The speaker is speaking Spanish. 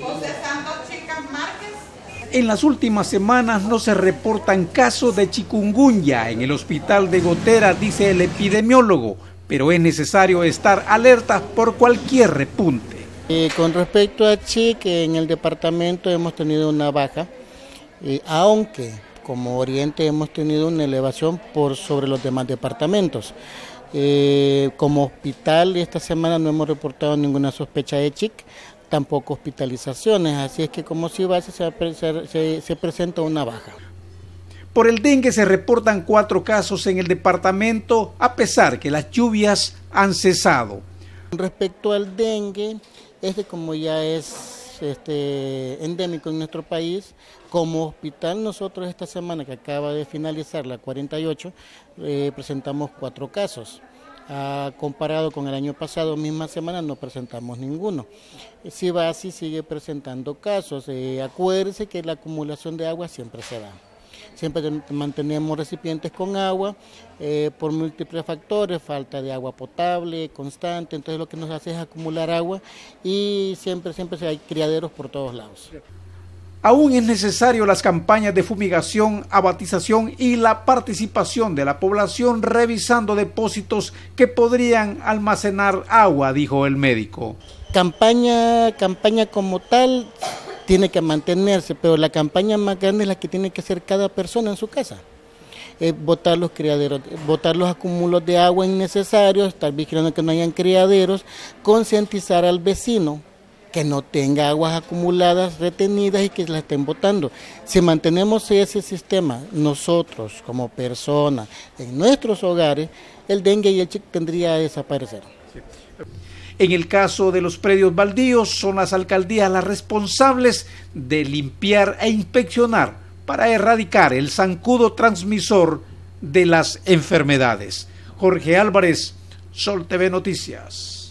José Santos Chicas Márquez. En las últimas semanas no se reportan casos de chikungunya en el hospital de Gotera, dice el epidemiólogo, pero es necesario estar alertas por cualquier repunte. Eh, con respecto a Chique, en el departamento hemos tenido una baja, eh, aunque como Oriente hemos tenido una elevación por sobre los demás departamentos. Eh, como hospital esta semana no hemos reportado ninguna sospecha de CHIC, tampoco hospitalizaciones, así es que como si base se, se presenta una baja. Por el dengue se reportan cuatro casos en el departamento, a pesar que las lluvias han cesado. Respecto al dengue, este como ya es este, endémico en nuestro país. Como hospital nosotros esta semana que acaba de finalizar la 48 eh, presentamos cuatro casos. Ah, comparado con el año pasado, misma semana, no presentamos ninguno. Si va así, sigue presentando casos. Eh, acuérdese que la acumulación de agua siempre se da. Siempre mantenemos recipientes con agua eh, por múltiples factores, falta de agua potable constante, entonces lo que nos hace es acumular agua y siempre, siempre hay criaderos por todos lados. Aún es necesario las campañas de fumigación, abatización y la participación de la población revisando depósitos que podrían almacenar agua, dijo el médico. Campaña, campaña como tal, tiene que mantenerse, pero la campaña más grande es la que tiene que hacer cada persona en su casa. Es botar los criaderos, botar los acúmulos de agua innecesarios, estar vigilando que no hayan criaderos, concientizar al vecino que no tenga aguas acumuladas retenidas y que las estén botando. Si mantenemos ese sistema nosotros como personas en nuestros hogares, el dengue y el chic tendría que desaparecer. En el caso de los predios baldíos, son las alcaldías las responsables de limpiar e inspeccionar para erradicar el zancudo transmisor de las enfermedades. Jorge Álvarez, Sol TV Noticias.